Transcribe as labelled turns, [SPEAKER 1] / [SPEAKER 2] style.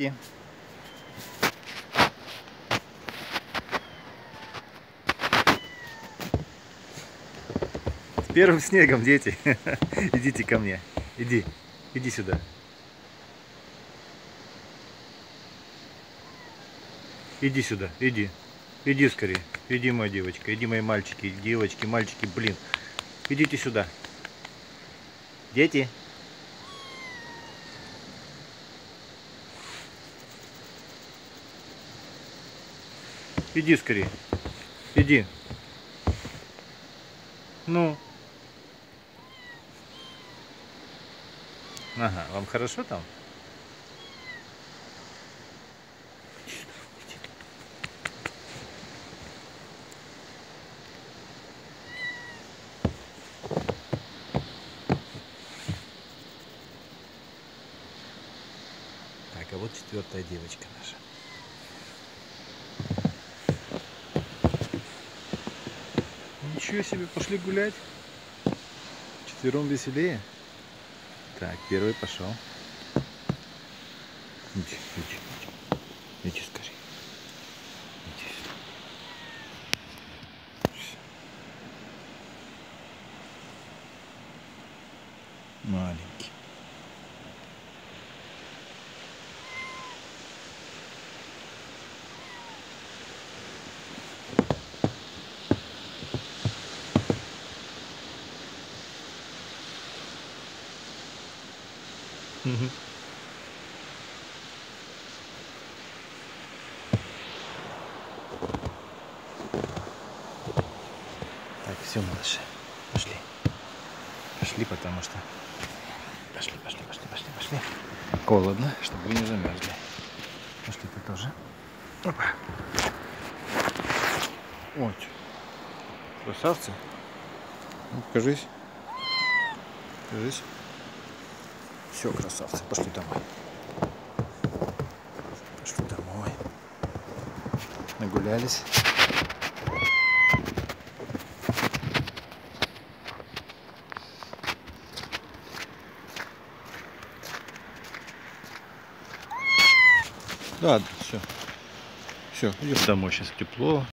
[SPEAKER 1] Дети. С первым снегом, дети. Идите ко мне. Иди. Иди сюда. Иди сюда, иди. Иди скорее. Иди, моя девочка. Иди, мои мальчики, девочки, мальчики, блин. Идите сюда. Дети. Иди скорее. Иди. Ну. Ага, вам хорошо там? Так, а вот четвертая девочка наша. Ничего себе, пошли гулять. Четвером веселее. Так, первый пошел. Иди, иди, иди. Иди скорее. Иди. Маленький. Так, все, малыши, пошли. Пошли, потому что... Пошли, пошли, пошли, пошли, пошли. Холодно, чтобы вы не замерзли. Пошли ты тоже. Опа. Вот. Красавцы. Ну, покажись. Покажись. Все, красавцы, пошли домой. Пошли домой. Нагулялись. Ладно, все. Все, идем домой. Сейчас тепло,